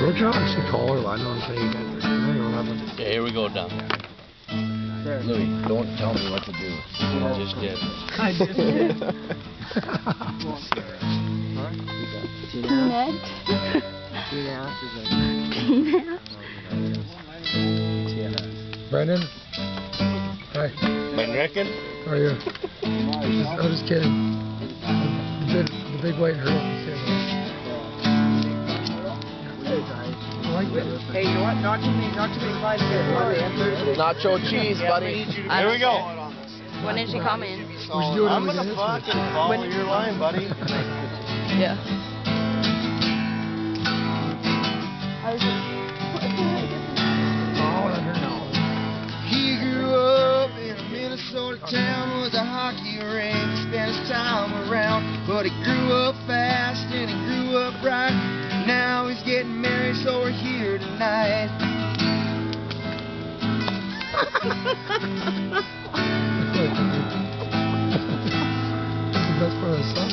We'll try actually call her. I know I'm saying that. I don't have it. Okay, here we go, Don. Louis, don't tell me what to do. I just did. I just did. Peanut. Peanut. Brendan? Hi. Been wrecking? How are you? Just, I'm oh, just kidding. The big, the big white hurdle. Hey, you know what? Not too many, not too many flies here. Nacho cheese, buddy. Here we go. When did she come in? We should do it I'm on gonna the fucking follow your line, buddy. Yeah. Oh, let her. He grew up in a Minnesota town with a hockey rink. Spent his time around, but he grew up fast and he grew up right. Now he's getting married, so we're here That's the best part of the song.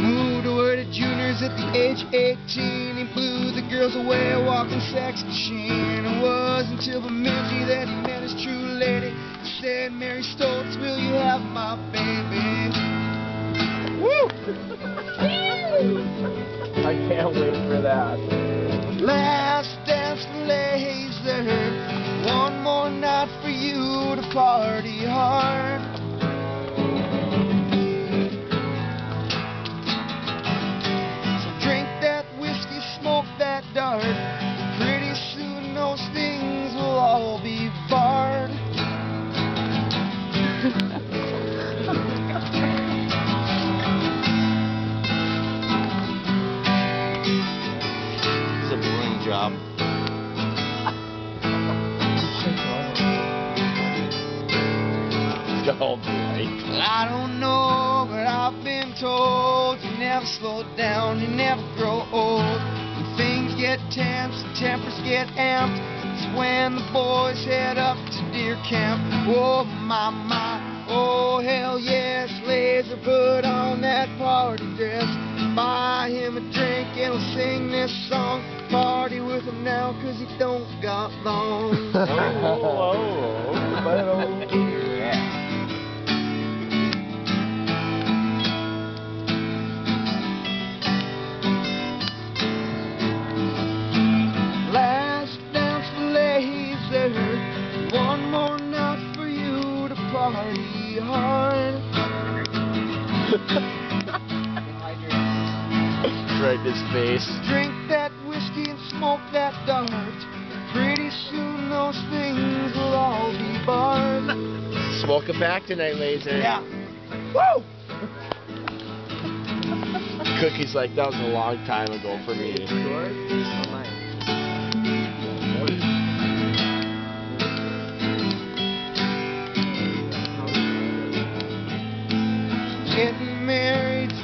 Moved away to juniors at the age of 18. He blew the girls away, walking sex machine. It was until Bemidji that he met his true lady. He said, Mary Stoltz, will you have my baby? To party hard. So drink that whiskey, smoke that dart. Pretty soon those things will all be barred. It's a boring job. I don't know, but I've been told you never slow down, you never grow old. When things get tense and tempers get amped, it's when the boys head up to deer camp. Oh my my, oh hell yes, Laser put on that party dress. Buy him a drink and he'll sing this song. Party with him now, cause he don't got long. Oh, oh, oh, Last hard. right in his face. Drink that whiskey and smoke that dart. Pretty soon those things will all be barred. Smoke it back tonight, Laser. Yeah. Woo! Cookie's like, that was a long time ago for me. Oh,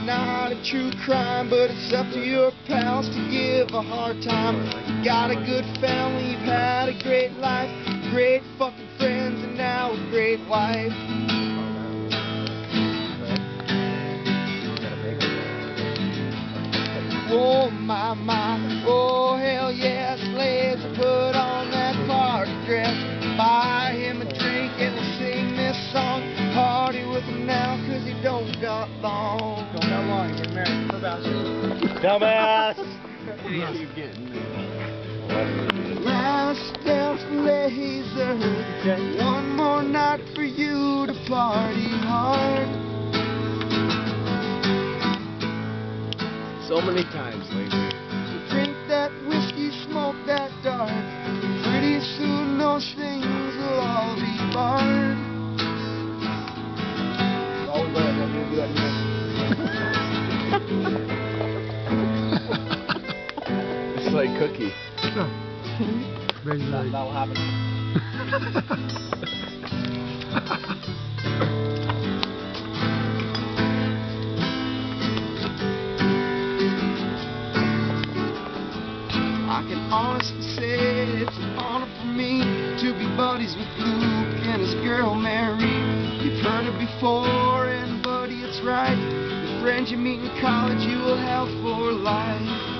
not a true crime, but it's up to your pals to give a hard time. You got a good family, you've had a great life, great fucking friends, and now a great wife. Dumbass! Last dance laser. One more night for you to party hard. So many times, Laser. Cookie. Maybe like, That'll happen. I can honestly say it's an honor for me to be buddies with Luke and his girl Mary. You've heard it before, and buddy, it's right. The friends you meet in college, you will have. For life.